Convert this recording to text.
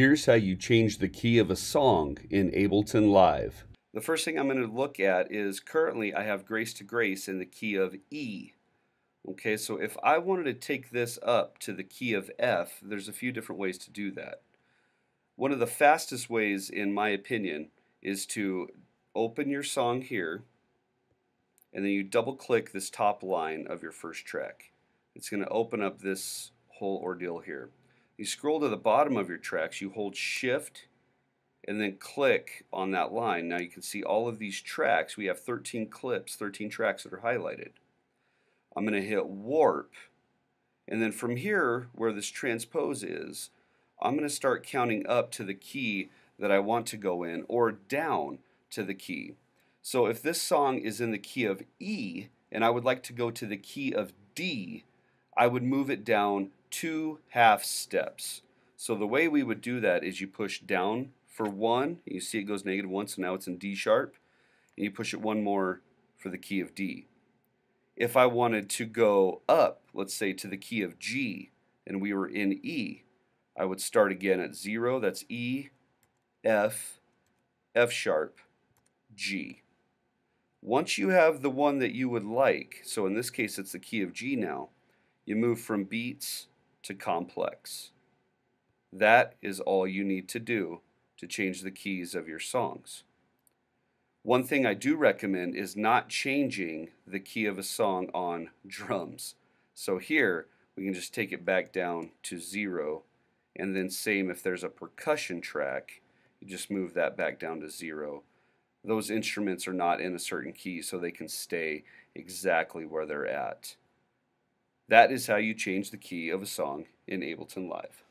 Here's how you change the key of a song in Ableton Live. The first thing I'm going to look at is currently I have Grace to Grace in the key of E. Okay, so if I wanted to take this up to the key of F, there's a few different ways to do that. One of the fastest ways, in my opinion, is to open your song here, and then you double click this top line of your first track. It's going to open up this whole ordeal here. You scroll to the bottom of your tracks, you hold shift and then click on that line. Now you can see all of these tracks. We have 13 clips, 13 tracks that are highlighted. I'm going to hit warp and then from here where this transpose is, I'm going to start counting up to the key that I want to go in or down to the key. So if this song is in the key of E and I would like to go to the key of D, I would move it down two half steps. So the way we would do that is you push down for one, you see it goes negative one, so now it's in D sharp, and you push it one more for the key of D. If I wanted to go up, let's say to the key of G, and we were in E, I would start again at zero, that's E, F, F sharp, G. Once you have the one that you would like, so in this case it's the key of G now, you move from beats to complex. That is all you need to do to change the keys of your songs. One thing I do recommend is not changing the key of a song on drums. So here we can just take it back down to zero and then same if there's a percussion track you just move that back down to zero. Those instruments are not in a certain key so they can stay exactly where they're at. That is how you change the key of a song in Ableton Live.